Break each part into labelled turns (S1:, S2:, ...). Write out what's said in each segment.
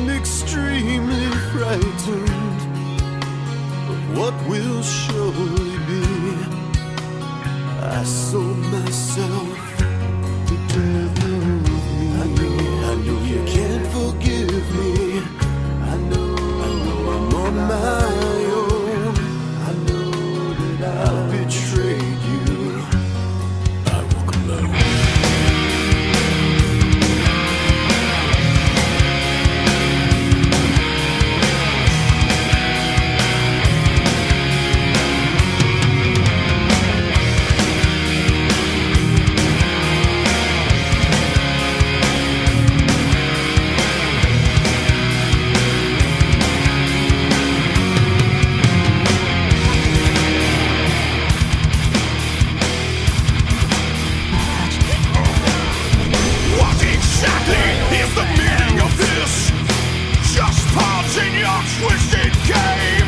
S1: and extremely frightened of what will surely be. I sold myself your twisted game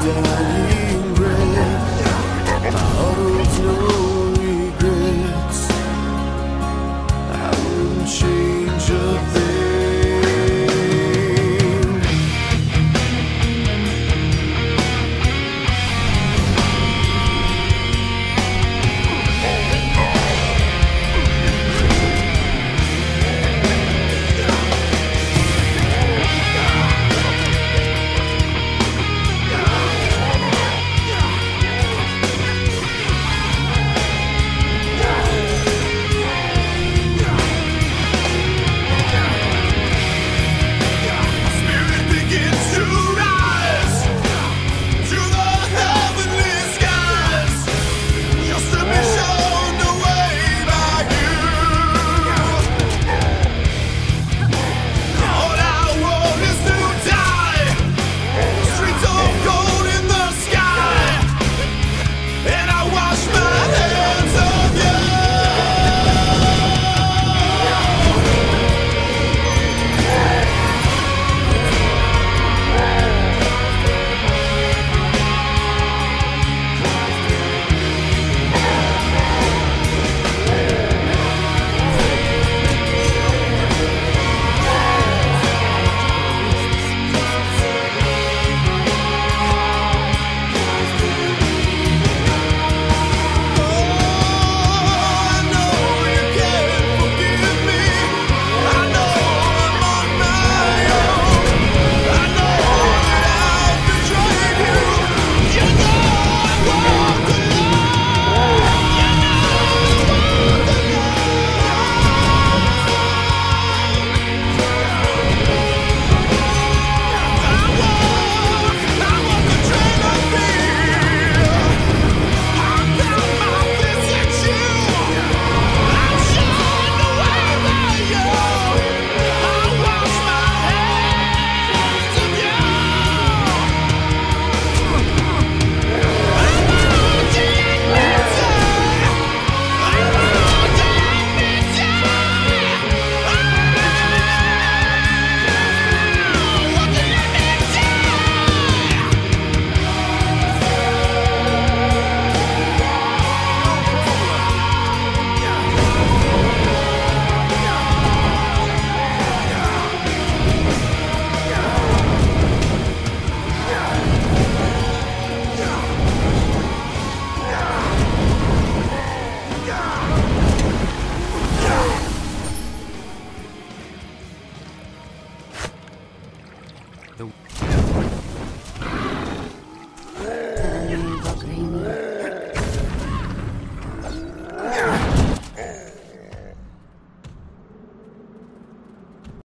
S1: down